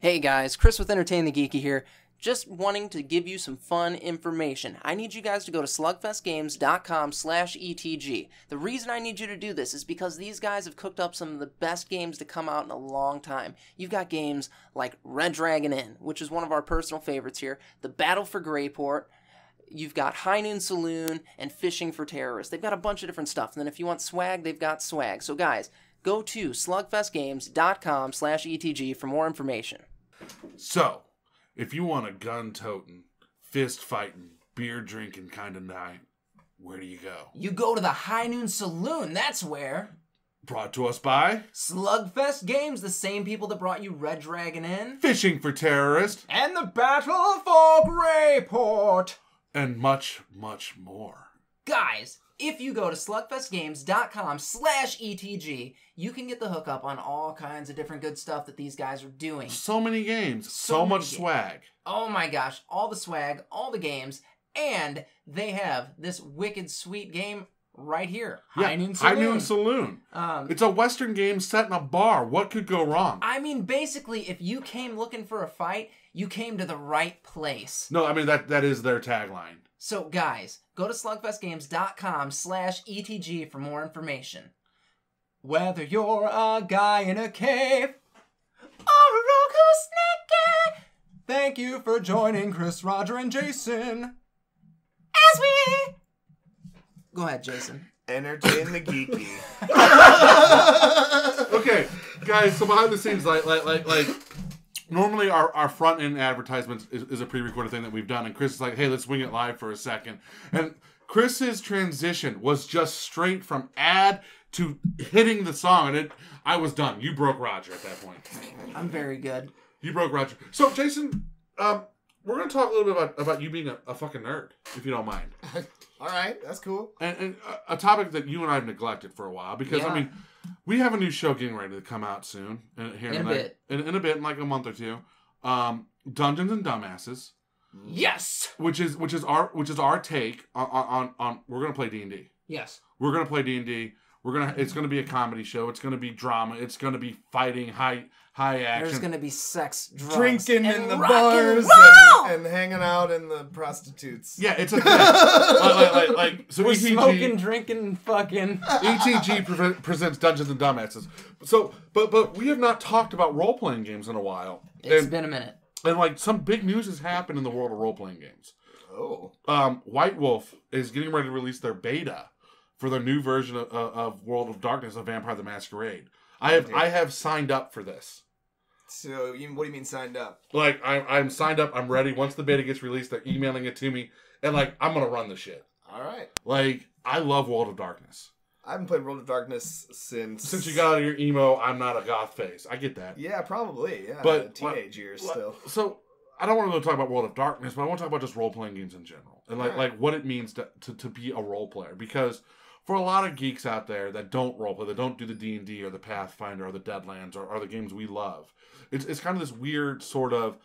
Hey guys, Chris with Entertain the Geeky here. Just wanting to give you some fun information. I need you guys to go to slugfestgames.com slash ETG. The reason I need you to do this is because these guys have cooked up some of the best games to come out in a long time. You've got games like Red Dragon Inn, which is one of our personal favorites here, The Battle for Greyport, you've got High Noon Saloon and Fishing for Terrorists. They've got a bunch of different stuff. And then if you want swag, they've got swag. So guys, go to slugfestgames.com slash ETG for more information. So, if you want a gun toting, fist fighting, beer drinking kind of night, where do you go? You go to the High Noon Saloon, that's where. Brought to us by Slugfest Games, the same people that brought you Red Dragon Inn. Fishing for Terrorist And the Battle for Greyport. and much, much more. Guys, if you go to slugfestgames.com slash ETG, you can get the hookup on all kinds of different good stuff that these guys are doing. So many games, so, So much games. swag. Oh my gosh, all the swag, all the games, and they have this wicked sweet game right here. High Noon Saloon. High. Noon Saloon. Um, It's a Western game set in a bar. What could go wrong? I mean, basically, if you came looking for a fight, you came to the right place. No, I mean that that is their tagline. So, guys, go to slugfestgames.com slash ETG for more information. Whether you're a guy in a cave or a rogue who's sneaky, thank you for joining Chris, Roger, and Jason as we... Go ahead, Jason. Entertain the geeky. okay, guys. So behind the scenes, like, like, like, like, normally our, our front end advertisements is, is a pre-recorded thing that we've done, and Chris is like, "Hey, let's wing it live for a second. And Chris's transition was just straight from ad to hitting the song, and it. I was done. You broke Roger at that point. I'm very good. You broke Roger. So, Jason, um, we're gonna talk a little bit about, about you being a, a fucking nerd, if you don't mind, All right, that's cool. and, and a, a topic that you and I have neglected for a while because Yeah. I mean. We have a new show getting ready to come out soon. In, here In a bit. In, in a bit, in like a month or two. Um, Dungeons and Dumbasses, Yes! which is which is our which is our take on on, on we're gonna play D and D. Yes. We're gonna play D and D. We're gonna it's gonna be a comedy show. It's gonna be drama. It's gonna be fighting, high high action. There's gonna be sex, drugs, Drinking and in the bars and, and hanging out in the prostitutes. yeah, it's a thing. like, like, like, like so We're ETG, smoking, drinking, fucking. ETG pre- presents Dungeons and Dumbasses. So, but but we have not talked about role playing games in a while. It's and, been a minute. and like some big news has happened in the world of role playing games. Oh. um, White Wolf is getting ready to release their beta for their new version of, of of World of Darkness of Vampire the Masquerade. I have I have signed up for this. So, you, what do you mean signed up? Like I'm I'm signed up. I'm ready. Once the beta gets released, they're emailing it to me, and like I'm gonna run the shit. All right. Like I love World of Darkness. I haven't played World of Darkness since. Since you got out of your emo, I'm not a goth face. I get that. Yeah, probably. Yeah. But- teenage years still. So I don't want to go talk about World of Darkness, but I want to talk about just role playing games in general and like Alright. like what it means to, to to be a role player. Because for a lot of geeks out there that don't role play, that don't do the D and D or the Pathfinder or the Deadlands or, or the games we love, it's it's kind of this weird sort of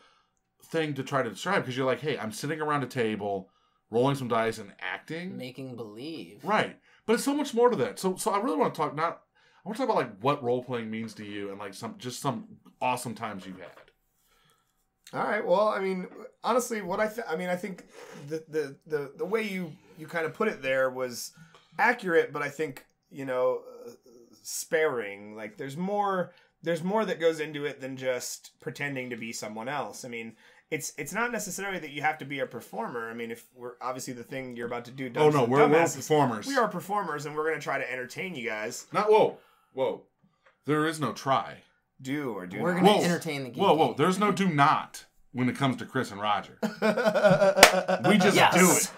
thing to try to describe because you're like, hey, I'm sitting around a table, rolling some dice and acting, Making believe. right? But it's so much more to that. So so I really want to talk not. I want to talk about like what role playing means to you and like some just some awesome times you've had. All right. Well, I mean, honestly, what I th- I mean, I think the the the the way you you kind of put it there was accurate, but I think you know uh, sparing. Like, there's more there's more that goes into it than just pretending to be someone else. I mean. It's, it's not necessarily that you have to be a performer. I mean, if we're obviously the thing you're about to do. Oh Dungeons no, we're, we're performers. We are performers, and we're going to try to entertain you guys. Not whoa, whoa. There is no try. Do or do not. We're gonna Whoa. entertain the geeky. Whoa, whoa. There's no do not when it comes to Chris and Roger. we We just Yes. do it.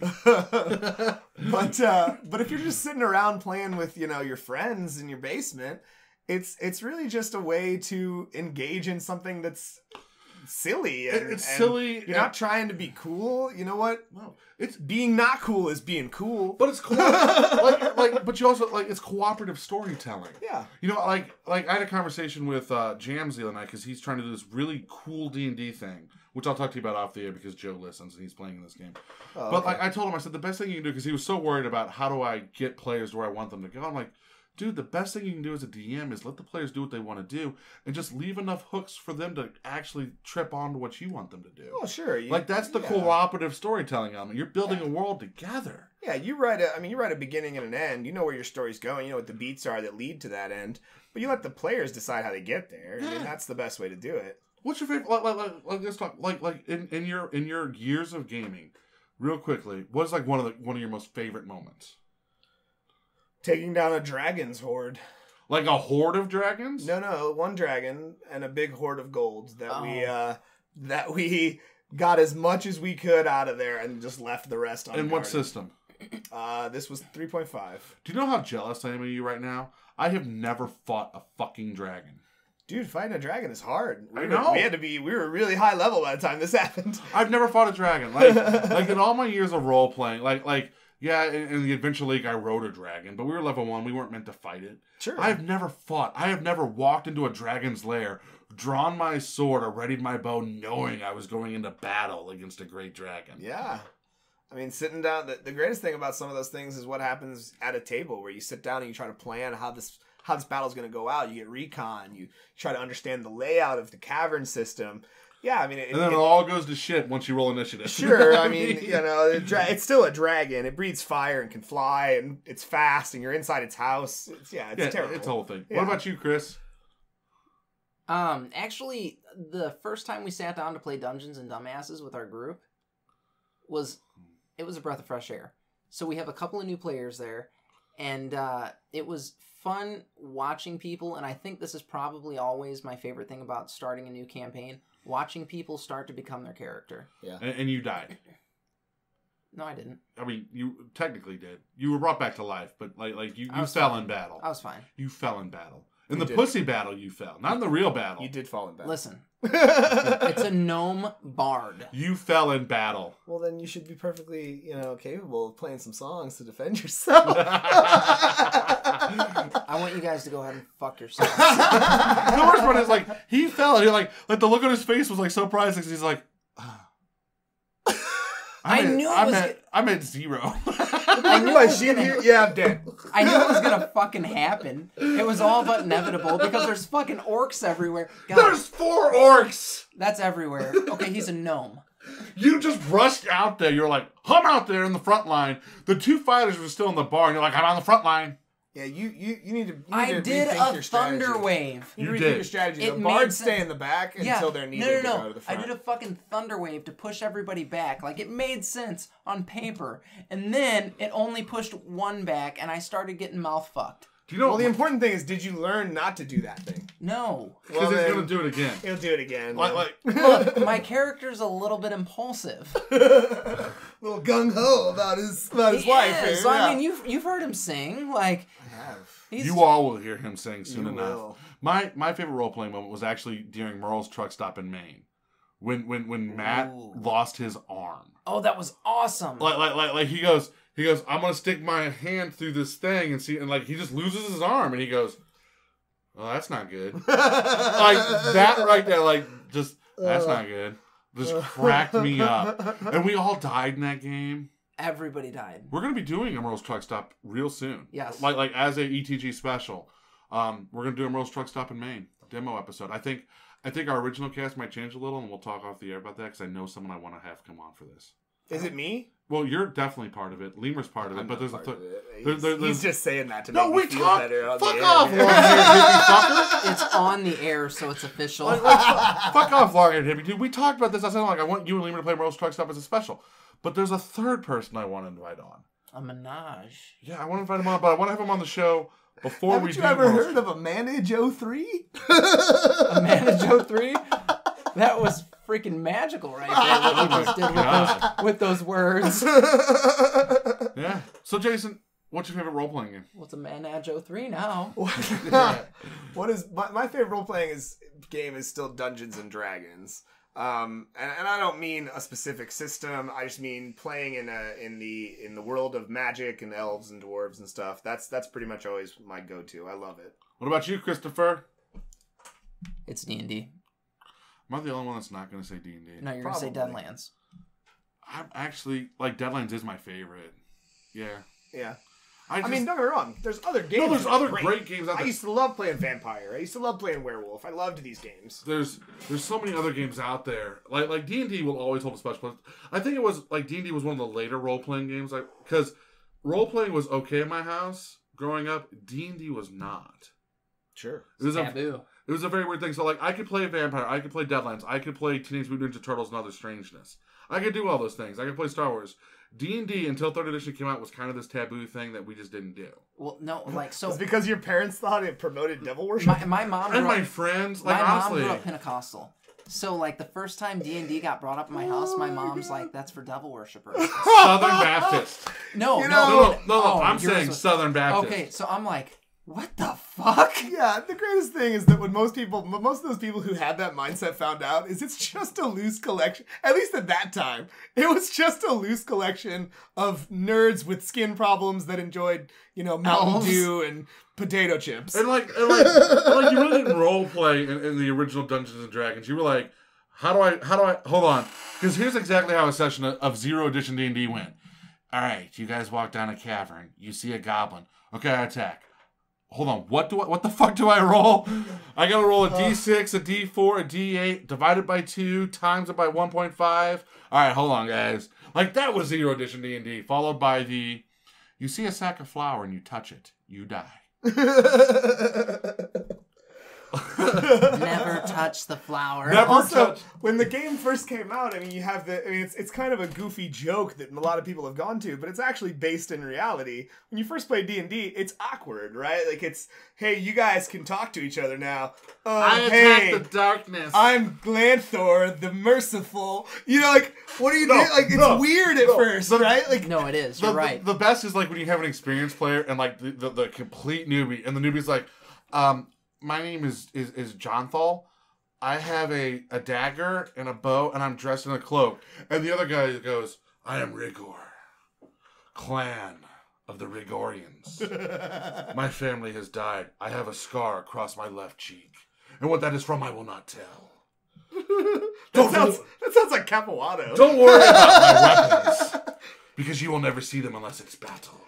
but uh, but if you're just sitting around playing with you know your friends in your basement, it's it's really just a way to engage in something that's silly. And, It's and silly. You're not trying to be cool. You know what? No, it's Being not cool is being cool. but it's co- like like but you also like it's cooperative storytelling. yeah. You know, like like I had a conversation with uh, Jams the other night because he's trying to do this really cool D and D thing, which I'll talk to you about off the air because Joe listens and he's playing in this game. Oh, But okay. like I told him, I said the best thing you can do because he was so worried about how do I get players where I want them to go. I'm like, dude, the best thing you can do as a DM is let the players do what they want to do and just leave enough hooks for them to actually trip onto what you want them to do. Oh, sure. You, like that's the yeah. cooperative storytelling element. You're building a world together. Yeah, you write a. I mean, you write a beginning and an end. You know where your story's going. You know what the beats are that lead to that end. But you let the players decide how they get there. I mean, that's the best way to do it. What's your favorite? Like, like, like, like let's talk. Like, like in, in your in your years of gaming, real quickly. What is like one of the one of your most favorite moments? Taking down a dragon's horde. Like a horde of dragons? No, no, one dragon and a big horde of gold that we Oh. uh that we got as much as we could out of there and just left the rest on. In what system? Uh, this was three point five. Do you know how jealous I am of you right now? I have never fought a fucking dragon. Dude, fighting a dragon is hard. We I were- know. We had to be. We were really high level by the time this happened. I've never fought a dragon. Like, like in all my years of role playing, like, like yeah, in, in the Adventure League, I rode a dragon, but we were level one. We weren't meant to fight it. Sure. I have never fought. I have never walked into a dragon's lair, drawn my sword, or readied my bow, knowing I was going into battle against a great dragon. Yeah. I mean, sitting down, the, the greatest thing about some of those things is what happens at a table where you sit down and you try to plan how this how this battle's going to go out. You get recon, you try to understand the layout of the cavern system. Yeah, I mean, it, And then it- it all goes to shit once you roll initiative. sure. I mean, you know, the dra- it's still a dragon. It breathes fire and can fly, and it's fast, and you're inside its house. It's, yeah, it's yeah, terrible. it's a whole thing. Yeah. What about you, Chris? Um, actually, the first time we sat down to play Dungeons and Dumbasses with our group was it was a breath of fresh air. So we have a couple of new players there, and uh, it was fun watching people. And I think this is probably always my favorite thing about starting a new campaign: watching people start to become their character. And, and you died. No, I didn't. I mean, you technically did. You were brought back to life, but like, like you, you fell fine. in battle. I was fine. You fell in battle. In You the did. pussy battle, you fell. Not in the real battle. You did fall in battle. Listen, it's a gnome bard. You fell in battle. well, then you should be perfectly, you know, capable of playing some songs to defend yourself. I want you guys to go ahead and fuck yourselves. the worst part is like he fell and he like like the look on his face was like so priceless. 'cause He's like, "Ah." I I'm at- knew it I'm was- at I'm at zero. I knew My it was gonna- here? Yeah, I'm dead. I knew it was gonna fucking happen. It was all but inevitable because there's fucking orcs everywhere. God, There's four orcs. that's everywhere. Okay, he's a gnome. You just rushed out there. You're like, I'm out there in the front line. The two fighters were still in the bar, and you're like, I'm on the front line. Yeah, you you, you need to. You need I to did rethink a your strategy. thunder wave. You, You need to did. rethink your strategy. It the made bards sense. stay in the back Yeah, until they're no, needed no, to go no. to the I front. did a fucking thunder wave to push everybody back. Like it made sense on paper, and then it only pushed one back, and I started getting mouth fucked. Do you know? well, the what? important thing is, did you learn not to do that thing? No, Because Well, he's then- gonna do it again. He'll do it again. Like, like look, my character's a little bit impulsive. little gung ho about his about his He wife. is. here, I yeah. mean, you've you've heard him sing. Like I have. He's you all will hear him sing soon enough. will. My my favorite role playing moment was actually during Merle's truck stop in Maine, when when when Matt Ooh. lost his arm. Oh, that was awesome. Like like like like he goes he goes I'm gonna stick my hand through this thing and see and like he just loses his arm and he goes, well that's not good. like that right there like just that's uh. not good. Just cracked me up. And we all died in that game. Everybody died. We're gonna be doing Emerald's Truck Stop real soon. Yes. Like like as a ETG special. Um, we're gonna do Emerald's Truck Stop in Maine demo episode. I think I think our original cast might change a little, and we'll talk off the air about that because I know someone I want to have come on for this. Is it me? Well, you're definitely part of it. Lemur's part of it, I'm but there's a part th- of there- He's, there- he's just saying that to no. make We me feel talk. better. on Fuck the off, air. long-haired hippie fucker. It's on the air, so it's official. Like, like, fuck, fuck off, long-haired hippie dude. We talked about this. I said like I want you and Lemur to play Emerald's Truck Stop as a special, but there's a third person I want to invite on. A menage. Yeah, I want to invite him on, but I want to have him on the show before we Haven't you do ever Emerald's heard of a ménage à trois? A ménage à trois? That was freaking magical right there, what you just did with oh God. those, with those words. Yeah. So, Jason, what's your favorite role playing game? What's a ménage à trois now? what is my, my favorite role playing is game is still Dungeons and Dragons. Um, and, and I don't mean a specific system. I just mean playing in a in the in the world of magic and elves and dwarves and stuff. That's that's pretty much always my go to. I love it. What about you, Christopher? It's D&D. Am I the only one that's not going to say D and D? No, you're going to say Probably. Deadlands. I'm actually like Deadlands is my favorite. Yeah. Yeah. I, I mean, don't get me wrong. There's other games. no, there's other great games out there. I used to love playing Vampire. I used to love playing Werewolf. I loved these games. there's there's so many other games out there. Like like D and D will always hold a special place. I think it was like D and D was one of the later role playing games. Like because role playing was okay in my house growing up. D and D was not. Sure. It was a Taboo. it was a very weird thing. So like I could play Vampire, I could play Deadlands, I could play Teenage Mutant Ninja Turtles and Other Strangeness. I could do all those things. I could play Star Wars. D and D until third edition came out was kind of this taboo thing that we just didn't do. Well, no, like so. It's because your parents thought it promoted devil worship. My, my mom. And my up- friends, like my mom grew up Pentecostal. So like the first time D and D got brought up in my house, my mom's like, "That's for devil worshippers." Southern Baptist. No, You no, No, know- no, no, no. Oh, I'm saying was- Southern Baptist. Okay, so I'm like, what the fuck? Yeah, the greatest thing is that when most people, most of those people who had that mindset found out, is it's just a loose collection. At least at that time, it was just a loose collection of nerds with skin problems that enjoyed, you know, Mountain Elves. Dew and potato chips. And like, and like, and like you really didn't role play in, in the original Dungeons and Dragons. You were like, how do I, how do I, hold on, because here's exactly how a session of, of Zero Edition D and D went. All right, you guys walk down a cavern. You see a goblin. Okay, I attack. Hold on, what do I, what the fuck do I roll? I gotta roll a uh, d6, a d4, a d8, divided by two, times it by 1.5. All right, hold on, guys. Like that was Zero Edition D and D, followed by the, you see a sack of flour and you touch it, you die. Never touch the flower. Never also, touch- when the game first came out, I mean, you have the. I mean, it's it's kind of a goofy joke that a lot of people have gone to, but it's actually based in reality. When you first play D and D, it's awkward, right? Like it's, hey, you guys can talk to each other now. Uh, I hey, attack the darkness. I'm Glanthor, the merciful. You know, like what are you No, doing? Like it's no, weird at no. first, The- right? Like No, it is. the, You're the- right. The, best is like when you have an experienced player and like the, the, the complete newbie, and the newbie's like, um, my name is is is John Thal. I have a, a dagger and a bow, and I'm dressed in a cloak. And the other guy goes, I am Rigor, clan of the Rigorians. My family has died. I have a scar across my left cheek. And what that is from, I will not tell. that sounds that sounds like Capuano. don't worry about my weapons. Because you will never see them unless it's battle.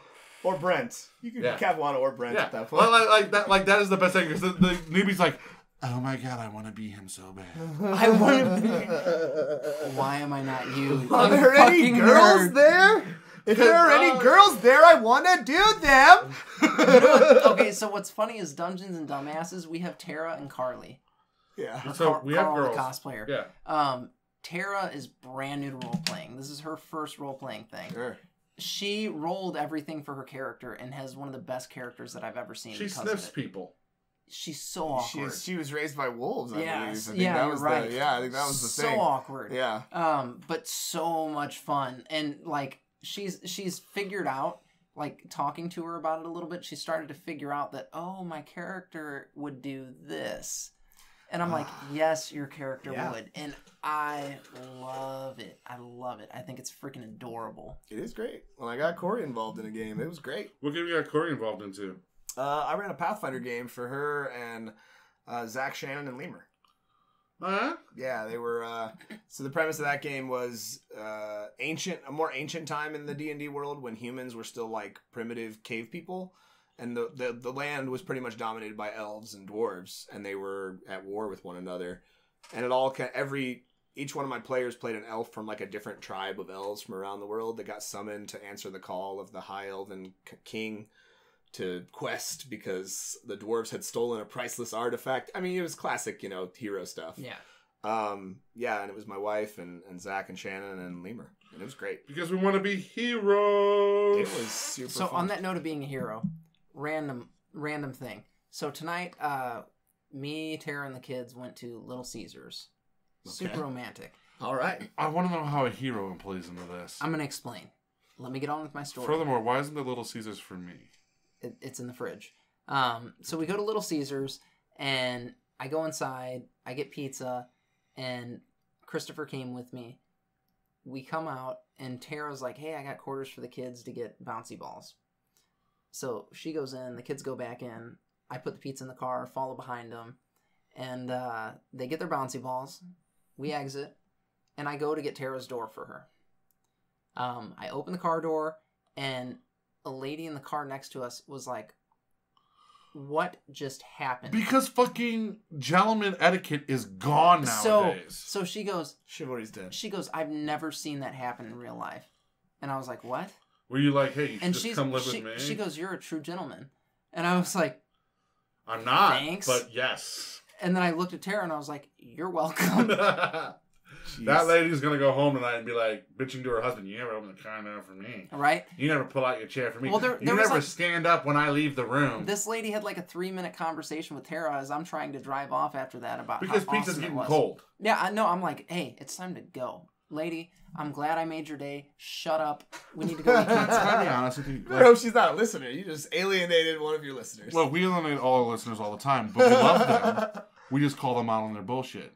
Or Brent. You can Yeah. be Capuano or Brent Yeah, at that point. well, like, like that, like that is the best thing because the, the newbie's like, "Oh my god, I want to be him so bad." I want to be. Why am I not you? Are You there any fucking girls nerd. there? If there are any Uh, girls there, I want to do them. okay, so what's funny is Dungeons and Dumbasses. We have Tara and Carly. Yeah. So Car- we have Carl, girls. the cosplayer. Yeah, Um, Tara is brand new to role playing. This is her first role playing thing. Sure. She rolled everything for her character and has one of the best characters that I've ever seen. she because sniffs people. She's so awkward. She, she was raised by wolves, I Yes, believe. I think yeah, that was right. the yeah, I think that was the so thing. awkward. Yeah. Um, but so much fun, and like she's she's figured out. Like talking to her about it a little bit, she started to figure out that oh, my character would do this, and I'm like, yes, your character Yeah. would, and I love it. I love it. I think it's freaking adorable. It is great. When I got Corey involved in a game, it was great. What game you got Corey involved into? Uh, I ran a Pathfinder game for her and uh, Zach Shannon and Lemur. Huh? Yeah, they were. Uh, so the premise of that game was uh, ancient, a more ancient time in the D and D world when humans were still like primitive cave people, and the, the the land was pretty much dominated by elves and dwarves, and they were at war with one another. And it all ca- every each one of my players played an elf from like a different tribe of elves from around the world that got summoned to answer the call of the high elven king to quest because the dwarves had stolen a priceless artifact. I mean, it was classic, you know, hero stuff. Yeah. Um, yeah, and it was my wife and, and Zach and Shannon and Lemur, and it was great. Because we want to be heroes. It was super. So fun. on that note of being a hero, random random thing. So tonight, uh, me, Tara, and the kids went to Little Caesars. Super romantic. all right, I want to know how a hero plays into this. I'm gonna explain. Let me get on with my story. Furthermore, why isn't there Little Caesars for me? It, it's in the fridge. Um, so we go to Little Caesars, and I go inside. I get pizza, and Christopher came with me. We come out, and Tara's like, "Hey, I got quarters for the kids to get bouncy balls." So she goes in. The kids go back in. I put the pizza in the car, follow behind them, and uh, they get their bouncy balls. We exit, and I go to get Tara's door for her. Um, I open the car door, and a lady in the car next to us was like, "What just happened?" Because fucking gentleman etiquette is gone so nowadays. so she goes, Chivalry's dead. she goes, "I've never seen that happen in real life," and I was like, "What?" Were you like, hey, you should And just come live she, with me? she goes, "You're a true gentleman," and I was like, I'm not, Thanks. but yes. and then I looked at Tara and I was like, "You're welcome." that Jeez. lady's gonna go home tonight and be like bitching to her husband. You never open the car door for me. right? You never pull out your chair for me. Well, there- you there was, never like- stand up when I leave the room. This lady had like a three minute conversation with Tara as I'm trying to drive off after that about because how pizza's awesome it getting was. cold. Yeah, I know. I'm like, hey, it's time to go, lady. I'm glad I made your day. Shut up. We need to go eat pizza. I be honest with you? Like, hope she's not a listener. You just alienated one of your listeners. Well, we eliminate all our listeners all the time, but we love them. We just call them out on their bullshit.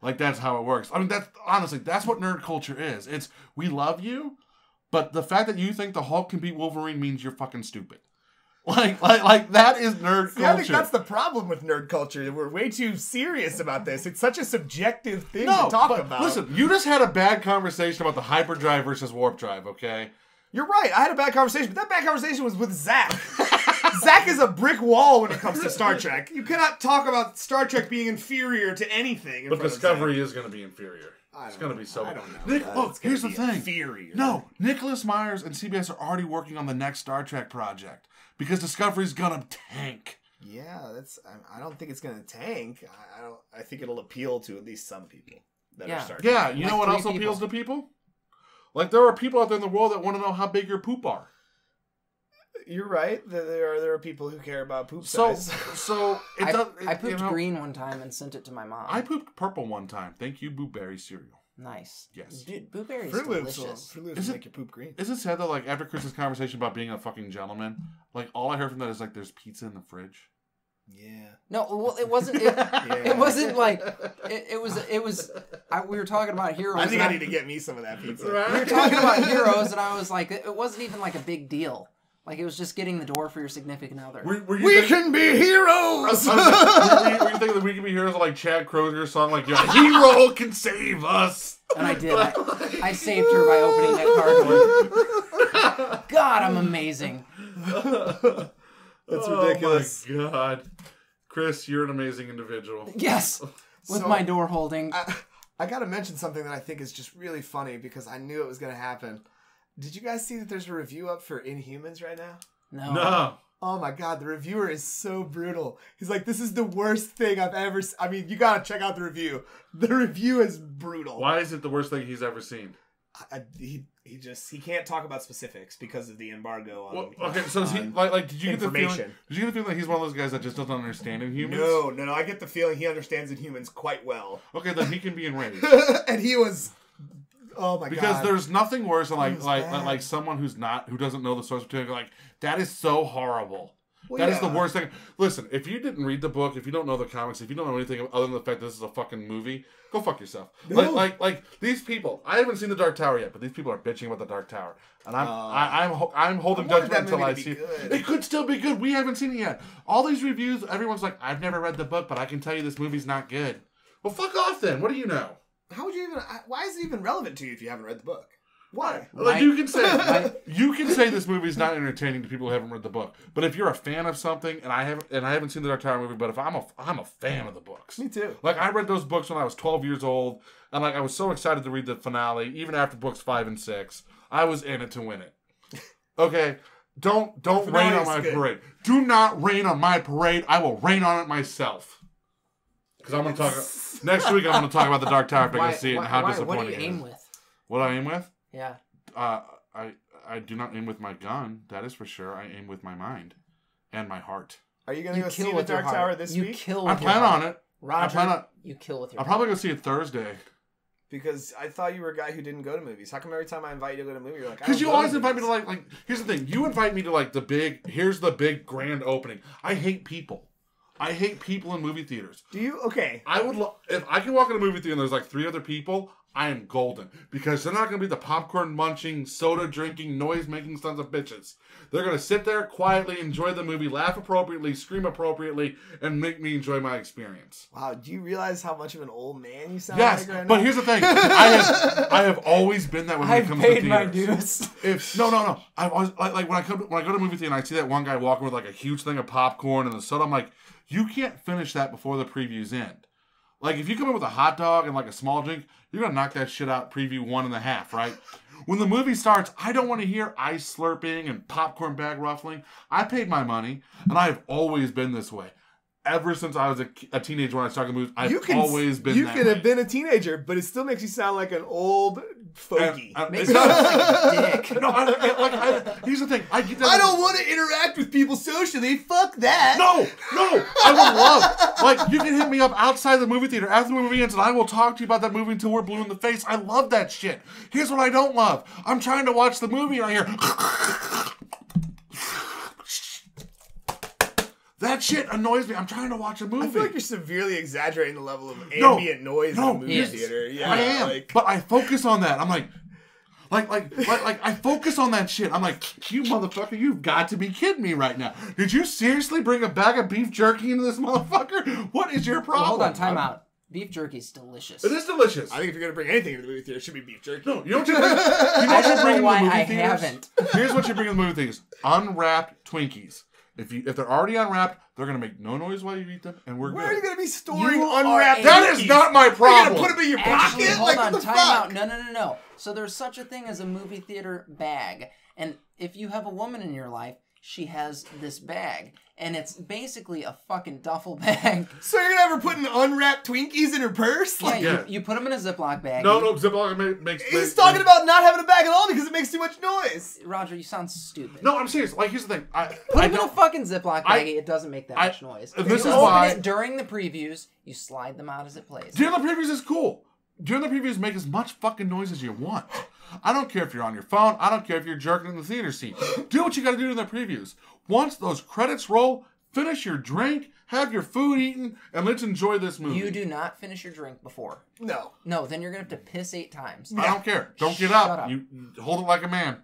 Like that's how it works. I mean, that's honestly that's what nerd culture is. It's we love you, but the fact that you think the Hulk can beat Wolverine means you're fucking stupid. Like, like, like that is nerd See, I think culture. that's the problem with nerd culture. We're way too serious about this. It's such a subjective thing no, to talk but about. listen, you just had a bad conversation about the hyperdrive versus warp drive. Okay, You're right. I had a bad conversation, but that bad conversation was with Zach. Zach is a brick wall when it comes to Star Trek. You cannot talk about Star Trek being inferior to anything. In but Discovery is going to be inferior. It's going to be so. I don't know. Nick, oh, look, here's the thing. Inferior. No, Nicholas Myers and CBS are already working on the next Star Trek project because Discovery's gonna tank. Yeah, that's. I, I don't think it's gonna tank. I, I don't. I think it'll appeal to at least some people that Yeah. are Star Trek. Yeah, you Like know what three else people. appeals to people? Like there are people out there in the world that want to know how big your poop are. You're right. There- There are there are people who care about poop So, size. so it I, does. I pooped you know, green one time and sent it to my mom. I pooped purple one time. Thank you, Blueberry cereal. Nice. Yes. Dude, blueberry is Froot Loops will, delicious. Froot Loops Is will it- make your poop green. Is it sad that like after Chris's conversation about being a fucking gentleman, like all I heard from that is like there's pizza in the fridge. Yeah. No, well, it wasn't. It, Yeah. it wasn't like it, it was. It was. I, we were talking about heroes. I think and I need to get me some of that pizza. Right. we were talking about heroes, and I was like, it wasn't even like a big deal. Like it was just getting the door for your significant other. Were, were you We think- can be heroes. I was like, were, you, were you thinking that we can be heroes like Chad Kroeger's song, like "Your hero can save us"? and I did. I, I saved her by opening that car door. God, I'm amazing. That's ridiculous. Oh my god, Chris, you're an amazing individual. Yes, with So- my door holding. I, I got to mention something that I think is just really funny because I knew it was going to happen. Did you guys see that there's a review up for Inhumans right now? No. No, Oh my god, the reviewer is so brutal. He's like, "This is the worst thing I've ever." I mean, you gotta check out the review. The review is brutal. why is it the worst thing he's ever seen? I, I- he he just he can't talk about specifics because of the embargo on. Well, okay, so is he like like did you get the feeling? information. Did you get the feeling that he's one of those guys that just doesn't understand Inhumans? no, no, no. I get the feeling he understands Inhumans quite well, Okay, then he can be enraged. and he was. Oh my Because god! Because there's nothing worse than He like like like someone who's not who doesn't know the source material like that is so horrible. Well, That is the worst thing. Listen, if you didn't read the book, if you don't know the comics, if you don't know anything other than the fact that this is a fucking movie, go fuck yourself. Like, No. like, like these people. I haven't seen the Dark Tower yet, but these people are bitching about the Dark Tower, and I'm, uh, I, I'm, ho- I'm holding I judgment until I see. to be it. good. It could still be good. We haven't seen it yet. All these reviews, everyone's like, I've never read the book, but I can tell you this movie's not good. Well, fuck off then. What do you know? How would you even? Why is it even relevant to you if you haven't read the book? Why? Like Right. you can say you can say this movie's not entertaining to people who haven't read the book. But if you're a fan of something, and I haven't and I haven't seen the Dark Tower movie, but if I'm a I'm a fan of the books. Me too. Like I read those books when I was 12 years old, and like I was so excited to read the finale, even after books five and six. I was in it to win it. Okay, don't don't rain on my good. parade. Do not rain on my parade. I will rain on it myself. Because I'm gonna talk next week. I'm gonna talk about the Dark Tower if I Why- can see it why- and how why- disappointing What do you aim with? What I aim with? Yeah. Uh, I I do not aim with my gun. That is for sure. I aim with my mind and my heart. Are you gonna go see kill the with your Dark. Tower this you week? kill I with your plan heart. on it. Roger, plan on- you kill with your I'll heart. probably go see it Thursday. Because I thought you were a guy who didn't go to movies. How come every time I invite you to go to a movie, you're like, Because you always invite me to like like. Here's the thing. You invite me to like the big. Here's the big grand opening. I hate people. I hate people in movie theaters. Do you? Okay. I would lo- if I can walk in a movie theater and there's like three other people. I am golden because they're not going to be the popcorn munching, soda drinking, noise making sons of bitches. They're going to sit there quietly, enjoy the movie, laugh appropriately, scream appropriately, and make me enjoy my experience. Wow, do you realize how much of an old man you sound Yes, like right but now? here's the thing: I have I have always been that when it I've comes paid to my theaters. dues. If no, no, no, I always like, like when I come when I go to a movie theater and I see that one guy walking with like a huge thing of popcorn and the soda. I'm like, you can't finish that before the previews end. Like if you come in with a hot dog and like a small drink, you're gonna knock that shit out. Preview one and a half, right? When the movie starts, I don't want to hear ice slurping and popcorn bag ruffling. I paid my money, and I have always been this way. Ever since I was a, a teenager when I started movies, I've you can always been. you could have been a teenager, but it still makes you sound like an old fogey. And- and Makes it's not- sound like a dick. No, I, I- like I, here's the thing. I get that. I don't want to interact with people socially. Fuck that. No, no, I would love. Like, you can hit me up outside the movie theater after the movie ends, and I will talk to you about that movie until we're blue in the face. I love that shit. Here's what I don't love. I'm trying to watch the movie, and I hear. That shit annoys me. I'm trying to watch a movie. I feel like you're severely exaggerating the level of No, ambient noise no, in a movie yes. theater. Yeah, I am, Like, but I focus on that. I'm like, like, like, like, like, I focus on that shit. I'm like, you motherfucker, you've got to be kidding me right now. Did you seriously bring a bag of beef jerky into this motherfucker? What is your Well, problem? hold on, time out. Beef jerky is delicious. It is delicious. I think if you're gonna bring anything to the movie theater, it should be beef jerky. No, you know what you bring? You know I what you don't bring know in why the movie I theaters? haven't. Here's what you bring in the movie theaters: unwrapped Twinkies. If you if they're already unwrapped, they're gonna make no noise while you eat them, and we're Where are you gonna be storing You are unwrapped? a- That is not my Are you problem. gonna put them in your Actually, pocket? hold like on, what the time fuck? out. No, no, no, no. So there's such a thing as a movie theater bag, and if you have a woman in your life, she has this bag, and it's basically a fucking duffel bag. So you're gonna have her putting unwrapped Twinkies in her purse? Yeah, Like, Yeah. You, you put them in a Ziploc bag. No, you- no, Ziploc ma- makes. he's makes- talking about not having a bag at all because it makes too much noise. Roger, you sound stupid. No, I'm serious. Like, here's the thing. I, Put I them in a fucking Ziploc bag. It doesn't make that I- much noise. this you is open why- it during the previews. You slide them out as it plays. During the previews is cool. During the previews, make as much fucking noise as you want. I don't care if you're on your phone. I don't care if you're jerking in the theater seat. Do what you got to do in the previews. Once those credits roll, finish your drink, have your food eaten, and let's enjoy this movie. You do not finish your drink before. No. No, then you're gonna have to piss eight times. I don't care. Don't get Shut up. up. You you hold it like a man.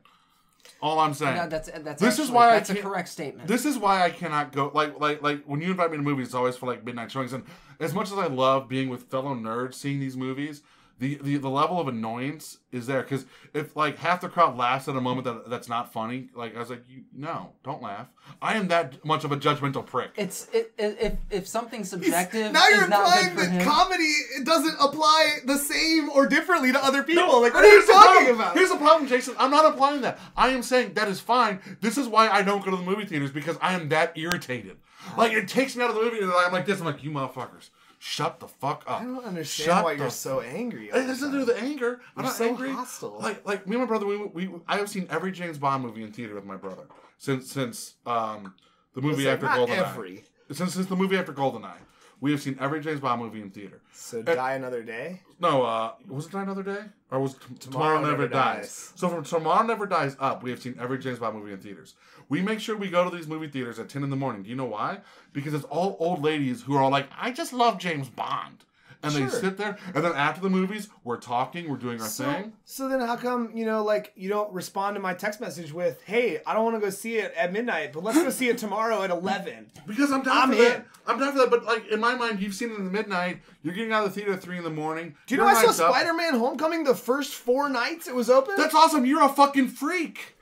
All I'm saying. No, that's that's This is why I that's a correct statement. This is why I cannot go like like like when you invite me to movies, it's always for like midnight showings. And as much as I love being with fellow nerds seeing these movies, the the, the level of annoyance is there because if like half the crowd laughs at a moment that that's not funny, like I was like, you no, don't laugh. I am that much of a judgmental prick. It's it, it, if if something's He's- subjective now you're is not good implying for that him. comedy it doesn't apply the same or differently to other people. No, like, what are you talking problem. about? Here's the problem, Jason. I'm not applying that. I am saying that is fine. This is why I don't go to the movie theaters because I am that irritated. Like it takes me out of the movie and I'm like this. I'm like, you motherfuckers, shut the fuck up. I don't understand Shut why you're so angry. It the doesn't do the anger. I'm You're not so angry. hostile. Like like me and my brother, we, we I have seen every James Bond movie in theater with my brother since since um the movie like, after Goldeneye. every. Since since the movie after Goldeneye, we have seen every James Bond movie in theater. So die another day. No, uh, was it Die Another Day? Or was T- Tomorrow, Tomorrow Never, Never dies. Dies. So from Tomorrow Never Dies up, we have seen every James Bond movie in theaters. We make sure we go to these movie theaters at 10 in the morning. Do you know why? Because it's all old ladies who are all like, I just love James Bond. And they sit there, and then after the movies, we're talking, we're doing our So, thing. so then how come, you know, like you don't respond to my text message with, hey, I don't want to go see it at midnight, but let's go see it tomorrow at 11. Because I'm down I'm for that. in. I'm down for that. But like in my mind, you've seen it in the midnight. You're getting out of the theater at three in the morning. Do you know I saw Spider Man Homecoming the first four nights it was open? That's awesome. You're a fucking freak.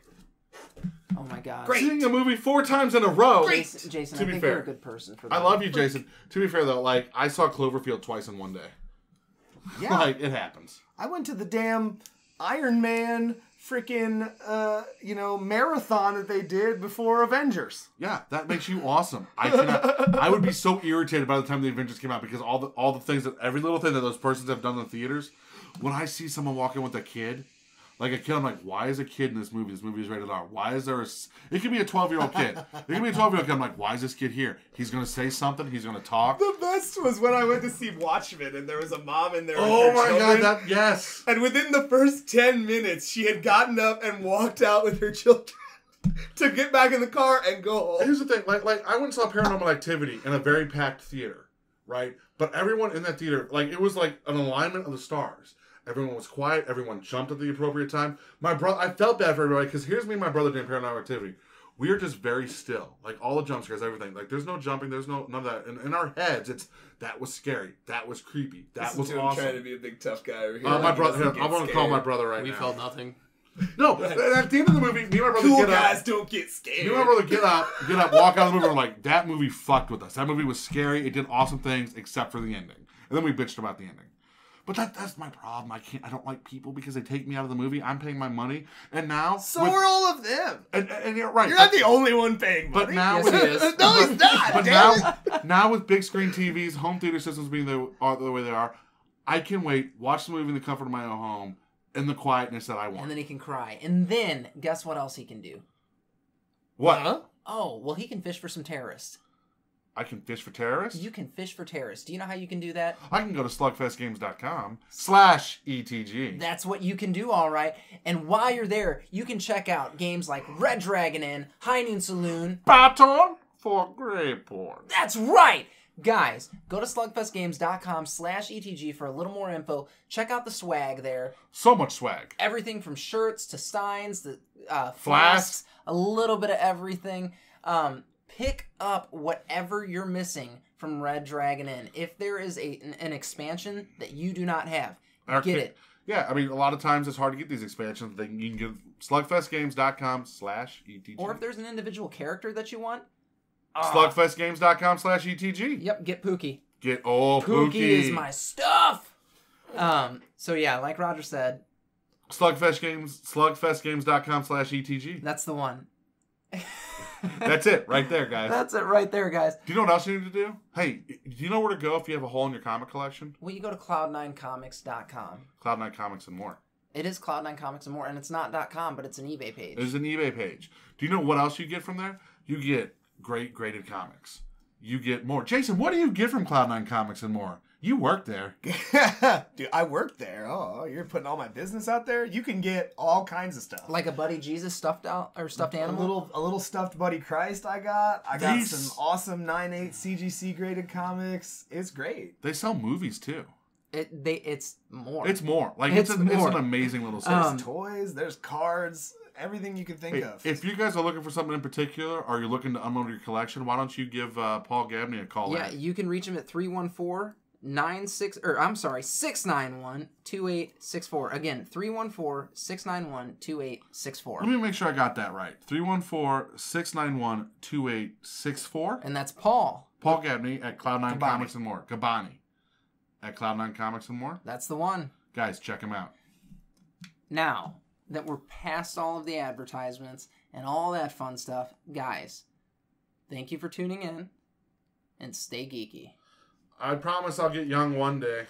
Oh my god. Great. Seeing a movie four times in a row. Great. Jason, Jason To I be think fair. you're a good person for that. I love you, Jason. To be fair though, like I saw Cloverfield twice in one day. yeah. Like it happens. I went to the damn Iron Man freaking, uh, you know, marathon that they did before Avengers. Yeah, that makes you awesome. I cannot. I would be so irritated by the time the Avengers came out because all the all the things that every little thing that those persons have done in the theaters. When I see someone walking with a kid, like a kid, I'm like, why is a kid in this movie? This movie is rated R. Why is there a? It could be a 12 year old kid. It could be a 12 year old kid. I'm like, why is this kid here? He's gonna say something. He's gonna talk. The best was when I went to see Watchmen and there was a mom in there. Oh my children. god! That yes. And within the first 10 minutes, she had gotten up and walked out with her children to get back in the car and go home. Here's the thing, like like I went and saw Paranormal Activity in a very packed theater, right? But everyone in that theater, like it was like an alignment of the stars. Everyone was quiet. Everyone jumped at the appropriate time. My brother, I felt bad for everybody because here's me and my brother doing paranormal activity. We are just very still, like all the jump scares, everything. Like there's no jumping, there's no none of that. In, in our heads, it's that was scary, that was creepy, that was awesome. trying to be a big tough guy over here. Uh, my like he brother, I get want to call my brother right we now. felt nothing. No, at the end of the movie, me and my brother Cool get guys up. don't get scared. Me and my brother get up, get up, walk out of the movie. and We're like, that movie fucked with us. That movie was scary. It did awesome things, except for the ending. And then we bitched about the ending. But that that's my problem. I can't. I don't like people because they take me out of the movie. I'm paying my money, and now So with- are all of them. and, and, and you're right. You're not the only one paying money. But now Yes, with he is. no, he's not. but damn now, now with big screen TVs, home theater systems being the, are the way they are, I can wait, watch the movie in the comfort of my own home, in the quietness that I want. And then he can cry. And then guess what else he can do? what? Huh? Oh, well, he can fish for some terrorists. I can fish for terrorists. You can fish for terrorists. Do you know how you can do that? I can go to slugfestgames.com slash ETG. That's what you can do, all right. And while you're there, you can check out games like Red Dragon Inn, High Noon Saloon. Battle for Greyport. That's right! Guys, go to slugfestgames.com slash ETG for a little more info. Check out the swag there. So much swag. Everything from shirts to steins to uh, Flasks. flasks, a little bit of everything. Um, pick up whatever you're missing from Red Dragon Inn. If there is a, an, an expansion that you do not have, Arca- get it. Yeah, I mean, a lot of times it's hard to get these expansions. They, you can get slugfestgames.com slash ETG. Or if there's an individual character that you want, slugfestgames.com slash ETG. yep, get Pooky. Get oh Pooky. Pooky is my stuff. Um. So yeah, like Roger said, Slugfest Games, slugfestgames.com slash ETG. that's the one. That's it, right there, guys. That's it right there, guys. Do you know what else you need to do? Hey, do you know where to go if you have a hole in your comic collection? Well, you go to cloud9comics.com. Cloud9 Comics and more. It is Cloud9 Comics and more, and it's not .com, but it's an eBay page. There's an eBay page. Do you know what else you get from there? You get great graded comics. You get more. Jason, what do you get from Cloud9 Comics and more? You work there. Dude, I work there. Oh, you're putting all my business out there. You can get all kinds of stuff. Like a Buddy Jesus stuffed out or stuffed a little, a little stuffed Buddy Christ. I got. I got These- some awesome 9.8 CGC graded comics. It's great. They sell movies too. It they it's more. It's more. Like it's, It's an, it's more. an amazing little There's. Um, toys. There's cards. Everything you can think Hey, of. if you guys are looking for something in particular, or you're looking to unload your collection, why don't you give uh, Paul Gabney a call? yeah, in? you can reach him at 314 96 or I'm sorry, six nine one two eight six four. Again, 314 691 2864. Let me make sure I got that right. 314-691-2864. And that's Paul. Paul Gabney at Cloud9 Gabani. Comics and More. Gabani. At Cloud9 Comics and More. That's the one. Guys, check him out. Now that we're past all of the advertisements and all that fun stuff, guys, thank you for tuning in and stay geeky. I promise I'll get young one day.